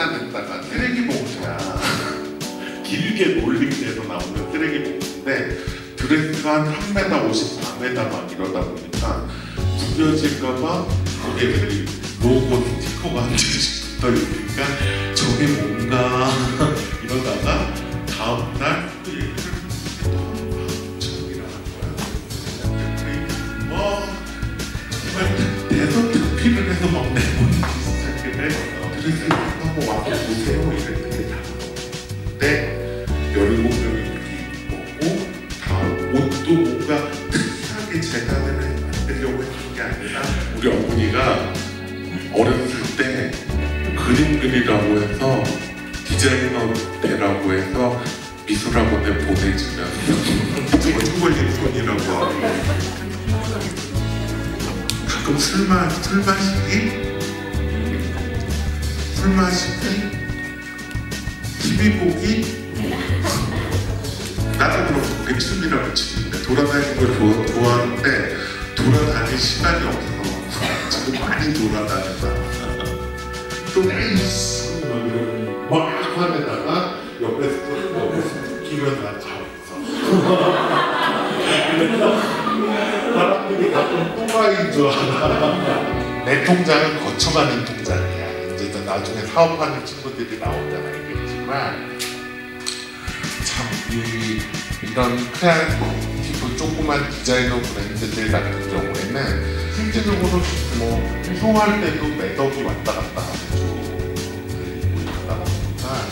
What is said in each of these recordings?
길게 롤링돼서 나오는 쓰레기 봉투인데 드레스가 한 3m 50, 4m 막 이러다 보니까 구겨질까봐 고객들이 로고 스티커가 한 장씩 붙어 있으니까 저게 뭔가 이러다가 다음날 또 얘기를 뭐 정말 대서특필을 해서 막 내보내기 시작을 해. 그래서 한번 와서 보세요 이랬더니 때 17명이 입고 다 옷도 뭔가 특이하게 재단을 해 만들려고 했던 게 아니라 우리 어머니가 어렸을 때 그림 그리라고 해서 디자이너 되라고 해서 미술학원에 보내주면 정글린 손이라고 하고 가끔 술, 마, 술 마시기 술 마시기 TV 보기? 나도 그렇고 취미라고 치는데 돌아다니는 걸 좋아, 좋아하는데 돌아다닐 시간이 없어서 지금 많이 돌아다닌다. 또 에이씨 막 화내다가 옆에서 또 옆에서 끼면 나 잡았어. 그래서 사람들이 가끔 또라이인 줄 알아. 내 통장은 거쳐가는 통장 또 나중에 사업하는 친구들이 나오잖아 얘기했지만 참 이, 이런 크리에이티브 조그만 디자이너 브랜드들 같은 경우에는 실질적으로 뭐 활동할 때도 매덕이 왔다 갔다 하고 있다 보니까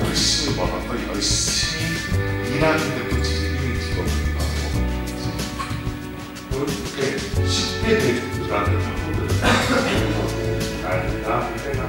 열심히 벌어서 열심히 일하는데도 즐기는 직업이기도 하고 그렇게 쉽게 되지라는 なみたいな。